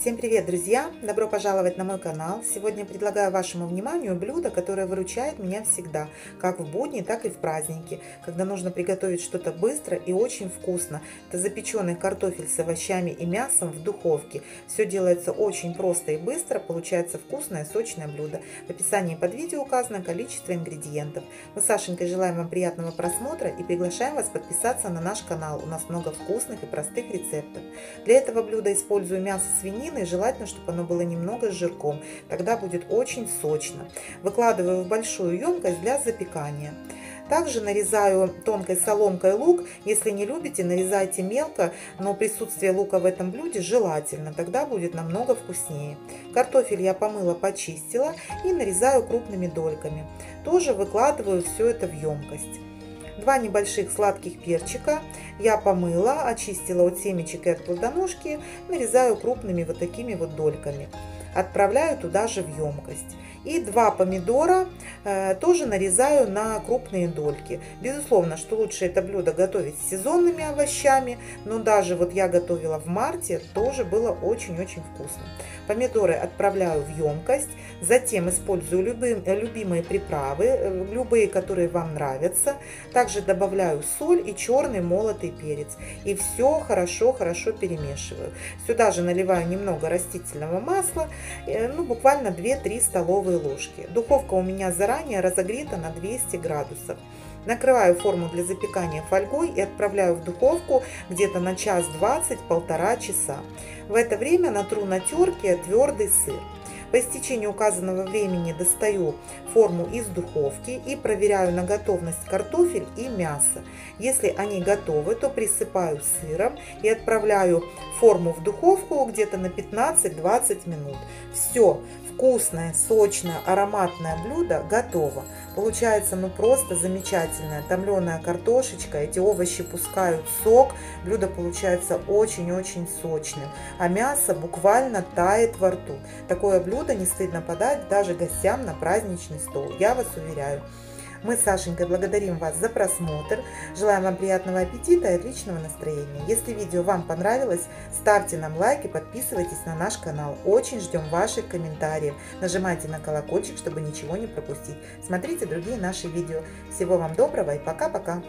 Всем привет, друзья! Добро пожаловать на мой канал. Сегодня предлагаю вашему вниманию блюдо, которое выручает меня всегда, как в будни, так и в праздники, когда нужно приготовить что-то быстро и очень вкусно. Это запеченный картофель с овощами и мясом в духовке. Все делается очень просто и быстро, получается вкусное, сочное блюдо. В описании под видео указано количество ингредиентов. Мы с Сашенькой желаем вам приятного просмотра и приглашаем вас подписаться на наш канал. У нас много вкусных и простых рецептов. Для этого блюда использую мясо свинины, свинины, желательно, чтобы оно было немного с жирком. Тогда будет очень сочно. Выкладываю в большую емкость для запекания. Также нарезаю тонкой соломкой лук. Если не любите, нарезайте мелко, но присутствие лука в этом блюде желательно. Тогда будет намного вкуснее. Картофель я помыла, почистила и нарезаю крупными дольками. Тоже выкладываю все это в емкость. Два небольших сладких перчика я помыла, очистила от семечек и от плодоножки, нарезаю крупными вот такими вот дольками. Отправляю туда же в емкость. И два помидора э, тоже нарезаю на крупные дольки. Безусловно, что лучше это блюдо готовить с сезонными овощами, но даже вот я готовила в марте, тоже было очень-очень вкусно. Помидоры отправляю в емкость, затем использую любые, любимые приправы, э, любые, которые вам нравятся. Также добавляю соль и черный молотый перец. И все хорошо-хорошо перемешиваю. Сюда же наливаю немного растительного масла, э, ну буквально 2-3 столовые столовые ложки. Духовка у меня заранее разогрета на 200 градусов. Накрываю форму для запекания фольгой и отправляю в духовку где-то на час 20-полтора часа. В это время натру на терке твердый сыр. По истечении указанного времени достаю форму из духовки и проверяю на готовность картофель и мясо. Если они готовы, то присыпаю сыром и отправляю форму в духовку где-то на 15-20 минут. Все, вкусное, сочное, ароматное блюдо готово. Получается ну просто замечательное. Томленая картошечка, эти овощи пускают сок, блюдо получается очень-очень сочным. А мясо буквально тает во рту. Такое блюдо не стыдно подать даже гостям на праздничный стол, я вас уверяю. Мы с Сашенькой благодарим вас за просмотр, желаем вам приятного аппетита и отличного настроения. Если видео вам понравилось, ставьте нам лайк и подписывайтесь на наш канал. Очень ждем ваших комментариев. Нажимайте на колокольчик, чтобы ничего не пропустить. Смотрите другие наши видео. Всего вам доброго и пока-пока!